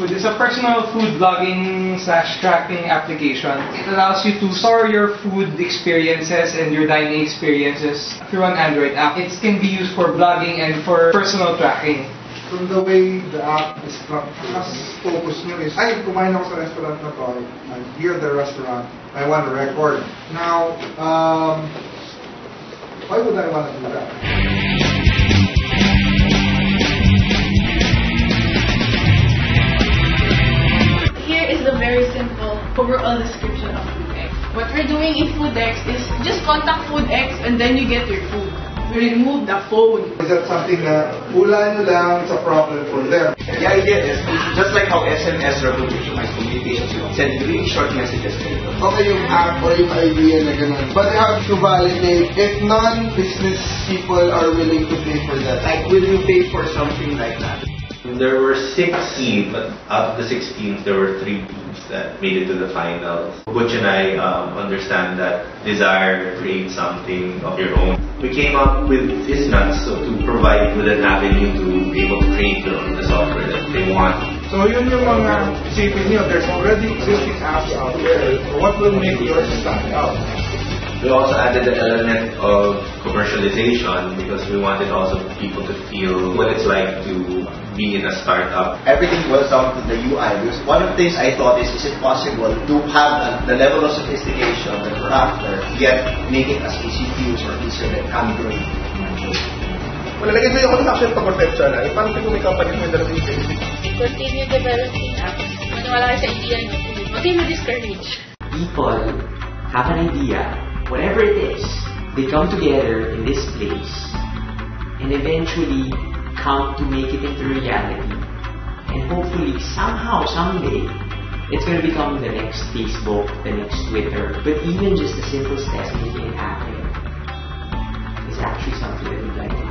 Food is a personal food blogging slash tracking application. It allows you to store your food experiences and your dining experiences through an Android app. It can be used for blogging and for personal tracking. From the way the app is structured, mas focus nyo is, ay, kumain ako sa restaurant na to, I'm here at the restaurant, I want to record. Now, um, why would I want to do that? What we're doing in FoodX is just contact FoodX and then you get your food. We remove the phone. Is that something na hula nyo lang, it's a problem for them? The idea is just like how SMS revolutionized communications, you send really short messages. Okay yung app or yung idea na ganun. But you have to validate if non-business people are willing to pay for that. Like, will you pay for something like that? There were six teams, but out of the six teams, there were three teams that made it to the finals. Butch and I um, understand that desire to create something of your own. We came up with IsNuts so to provide with an avenue to be able to create their own the software that they want. So yun yung mga isipin there's already existing apps out there. What will make yours stand out? We also added the element of commercialization because we wanted also people to feel what it's like to be in a startup. everything boils down to the UI. Because one of the things I thought is, is it possible to have a- the level of sophistication that we're after, yet make it as easy to use or easier than Android? Well, nag-enjoy ako ng actually pag-conceptual. Eh, paano kung may company mo yung dalawa yung? Continue developing apps. Maniwala kayo sa idea nyo. Kayo discourage people have an idea, whatever it is, they come together in this place and eventually come to make it into reality. And hopefully, somehow, someday, it's going to become the next Facebook, the next Twitter. But even just the simple steps making it happen is actually something that we'd like to